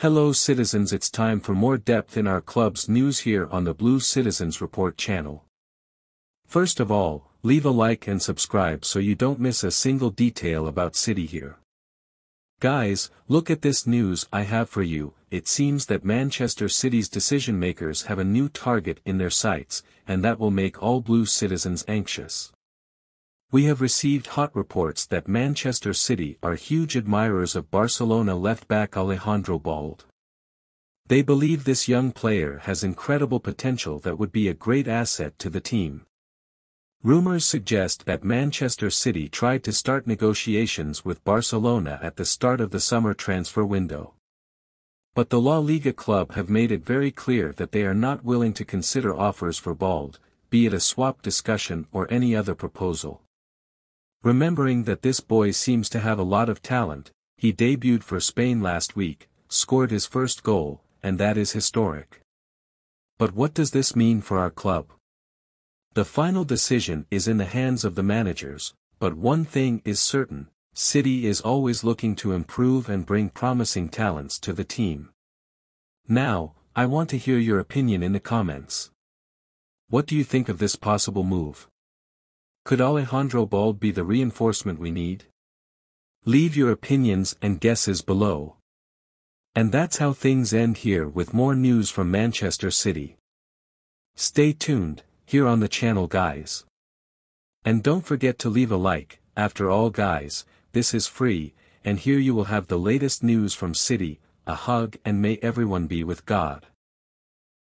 Hello citizens it's time for more depth in our club's news here on the Blue Citizens Report channel. First of all, leave a like and subscribe so you don't miss a single detail about City here. Guys, look at this news I have for you, it seems that Manchester City's decision makers have a new target in their sights, and that will make all blue citizens anxious. We have received hot reports that Manchester City are huge admirers of Barcelona left-back Alejandro Balde. They believe this young player has incredible potential that would be a great asset to the team. Rumors suggest that Manchester City tried to start negotiations with Barcelona at the start of the summer transfer window. But the La Liga club have made it very clear that they are not willing to consider offers for Balde, be it a swap discussion or any other proposal. Remembering that this boy seems to have a lot of talent, he debuted for Spain last week, scored his first goal, and that is historic. But what does this mean for our club? The final decision is in the hands of the managers, but one thing is certain, City is always looking to improve and bring promising talents to the team. Now, I want to hear your opinion in the comments. What do you think of this possible move? Could Alejandro Balde be the reinforcement we need? Leave your opinions and guesses below. And that's how things end here with more news from Manchester City. Stay tuned, here on the channel guys. And don't forget to leave a like, after all guys, this is free, and here you will have the latest news from City, a hug and may everyone be with God.